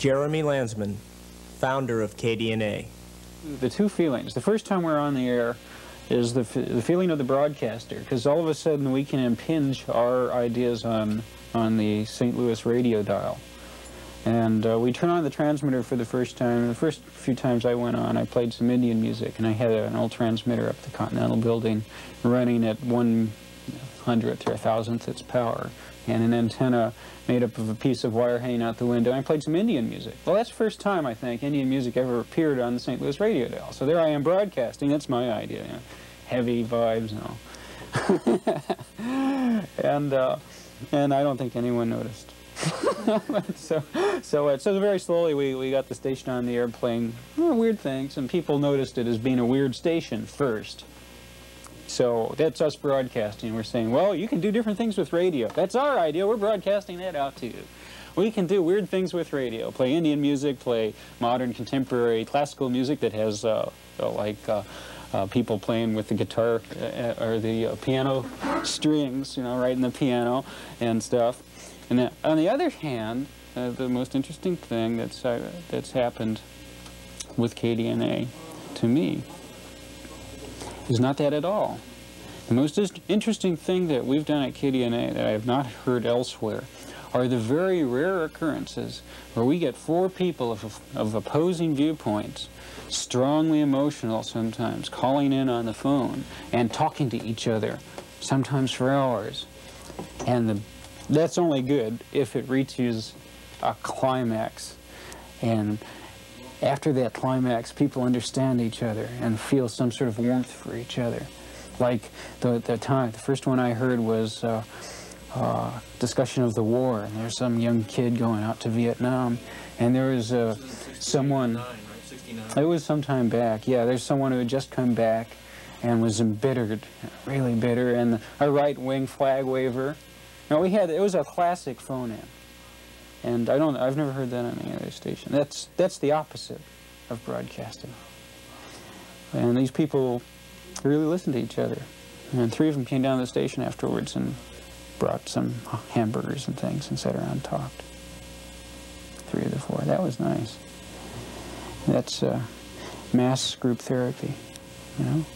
Jeremy Lansman, founder of KDNA. The two feelings. The first time we're on the air is the, the feeling of the broadcaster, because all of a sudden we can impinge our ideas on, on the St. Louis radio dial. And uh, we turn on the transmitter for the first time. The first few times I went on, I played some Indian music, and I had an old transmitter up the Continental Building running at one hundredth or a thousandth its power, and an antenna made up of a piece of wire hanging out the window. I played some Indian music. Well, that's the first time, I think, Indian music ever appeared on the St. Louis radio dial. So there I am broadcasting. That's my idea. You know, heavy vibes and all. and, uh, and I don't think anyone noticed. so, so, so very slowly we, we got the station on the airplane. weird things, and people noticed it as being a weird station first. So that's us broadcasting. We're saying, well, you can do different things with radio. That's our idea. We're broadcasting that out to you. We can do weird things with radio. Play Indian music, play modern, contemporary, classical music that has, uh, uh, like, uh, uh, people playing with the guitar uh, or the uh, piano strings, you know, right in the piano and stuff. And then, on the other hand, the most interesting thing that's, that's happened with KDNA to me is not that at all. The most interesting thing that we've done at KDNA that I have not heard elsewhere are the very rare occurrences where we get four people of, of opposing viewpoints, strongly emotional sometimes, calling in on the phone and talking to each other, sometimes for hours. And the that's only good if it reaches a climax. And after that climax, people understand each other and feel some sort of warmth for each other. Like the, the time, the first one I heard was uh, uh, discussion of the war, and there's some young kid going out to Vietnam, and there was uh, someone, it was some time back, yeah, there's someone who had just come back and was embittered, really bitter, and a right-wing flag waver no, we had, it was a classic phone-in. And I don't, I've never heard that on any other station. That's, that's the opposite of broadcasting. And these people really listened to each other. And three of them came down to the station afterwards and brought some hamburgers and things and sat around and talked. Three of the four. That was nice. That's uh, mass group therapy, you know?